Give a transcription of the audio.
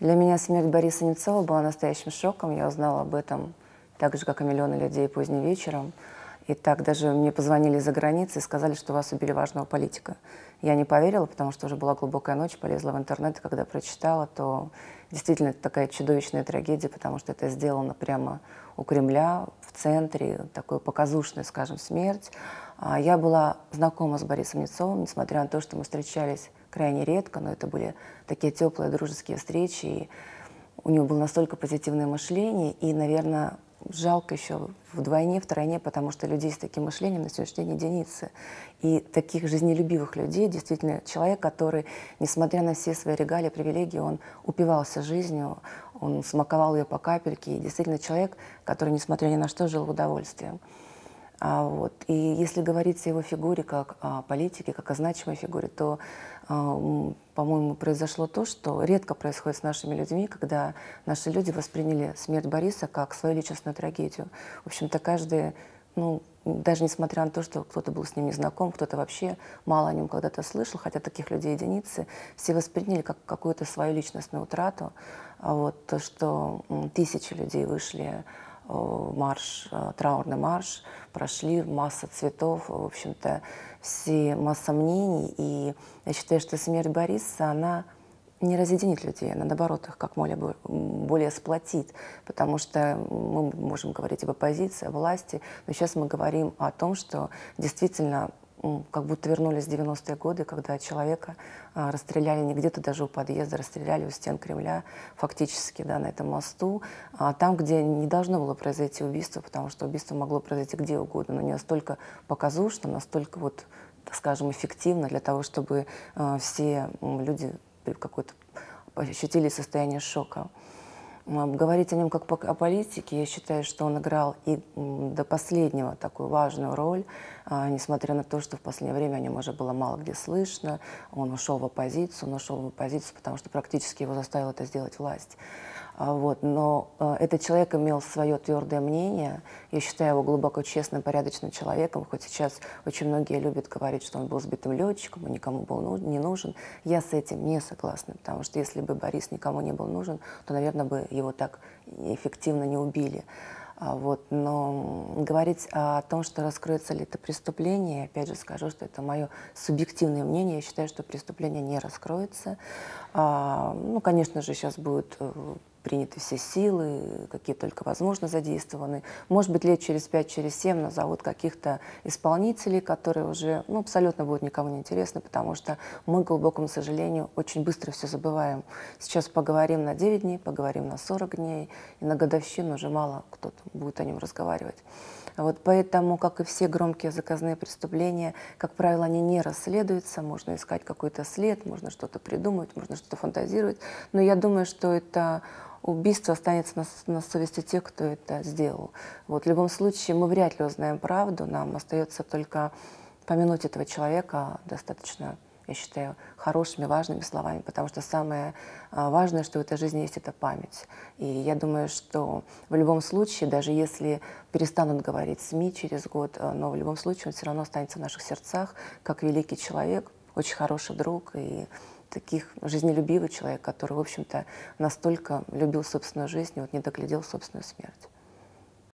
Для меня смерть Бориса Немцова была настоящим шоком. Я узнала об этом так же, как и миллионы людей поздним вечером. И так даже мне позвонили из-за границы и сказали, что вас убили важного политика. Я не поверила, потому что уже была глубокая ночь, полезла в интернет, и когда прочитала, то действительно это такая чудовищная трагедия, потому что это сделано прямо у Кремля, в центре, такую показушную, скажем, смерть. А я была знакома с Борисом Немцовым, несмотря на то, что мы встречались крайне редко, но это были такие теплые дружеские встречи, и у него было настолько позитивное мышление, и, наверное, жалко еще вдвойне, втройне, потому что людей с таким мышлением на сегодняшний день единицы. И таких жизнелюбивых людей, действительно, человек, который, несмотря на все свои регалии, привилегии, он упивался жизнью, он смаковал ее по капельке, и действительно человек, который, несмотря ни на что, жил в удовольствии. А вот. И если говорить о его фигуре как о политике, как о значимой фигуре, то, а, по-моему, произошло то, что редко происходит с нашими людьми, когда наши люди восприняли смерть Бориса как свою личностную трагедию. В общем-то, каждый, ну, даже несмотря на то, что кто-то был с ним не знаком, кто-то вообще мало о нем когда-то слышал, хотя таких людей единицы, все восприняли как какую-то свою личностную утрату. А вот то, что тысячи людей вышли марш, э, траурный марш, прошли масса цветов, в общем-то, все масса мнений. И я считаю, что смерть Бориса, она не разъединит людей, она наоборот их как более, более сплотит, потому что мы можем говорить об оппозиции, о власти, но сейчас мы говорим о том, что действительно как будто вернулись в 90-е годы, когда человека а, расстреляли не где-то даже у подъезда, расстреляли у стен Кремля, фактически, да, на этом мосту, а, там, где не должно было произойти убийство, потому что убийство могло произойти где угодно, но не настолько показушно, настолько вот, скажем, эффективно для того, чтобы а, все люди какой-то ощутили состояние шока. Говорить о нем как о политике, я считаю, что он играл и до последнего такую важную роль, а, несмотря на то, что в последнее время о нем уже было мало где слышно. Он ушел в оппозицию, он ушел в оппозицию, потому что практически его заставила это сделать власть. А, вот. Но э, этот человек имел свое твердое мнение. Я считаю его глубоко честным, порядочным человеком. Хоть сейчас очень многие любят говорить, что он был сбитым летчиком, и никому был не нужен. Я с этим не согласна, потому что если бы Борис никому не был нужен, то, наверное, бы его так эффективно не убили. А, вот, но говорить о том, что раскроется ли это преступление, опять же скажу, что это мое субъективное мнение. Я считаю, что преступление не раскроется. А, ну, конечно же, сейчас будет э, приняты все силы, какие только возможно задействованы. Может быть, лет через пять, через семь назовут каких-то исполнителей, которые уже ну, абсолютно будут никому не интересны, потому что мы, к глубокому сожалению, очень быстро все забываем. Сейчас поговорим на 9 дней, поговорим на 40 дней, и на годовщину уже мало кто-то будет о нем разговаривать. Вот поэтому, как и все громкие заказные преступления, как правило, они не расследуются, можно искать какой-то след, можно что-то придумать, можно что-то фантазировать, но я думаю, что это убийство останется на, на совести тех, кто это сделал. Вот, в любом случае мы вряд ли узнаем правду, нам остается только помянуть этого человека достаточно, я считаю, хорошими, важными словами, потому что самое а, важное, что в этой жизни есть, это память. И я думаю, что в любом случае, даже если перестанут говорить СМИ через год, а, но в любом случае он все равно останется в наших сердцах, как великий человек, очень хороший друг и таких жизнелюбивый человек, который, в общем-то, настолько любил собственную жизнь и вот не доглядел собственную смерть.